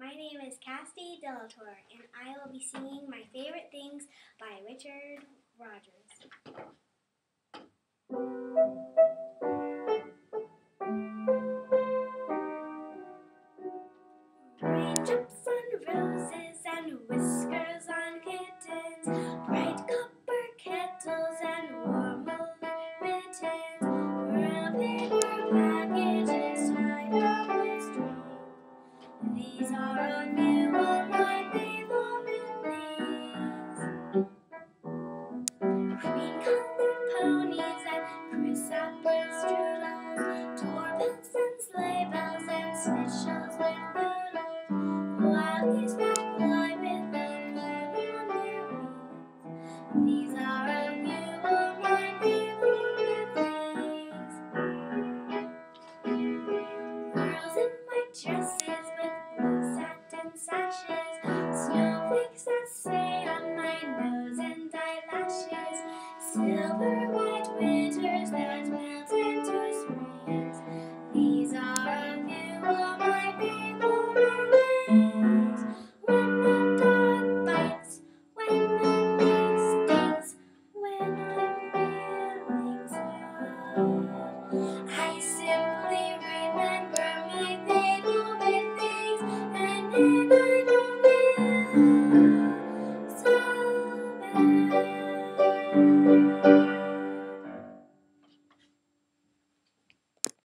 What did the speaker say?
My name is Kassidy Delatorre, and I will be singing My Favorite Things by Richard Rodgers. Snitchels with. These are a few of my favorite things. Girls in white dresses with blue satin sashes, snowflakes that stay on my nose and eyelashes, silver white winters that simply remember my favorite things, and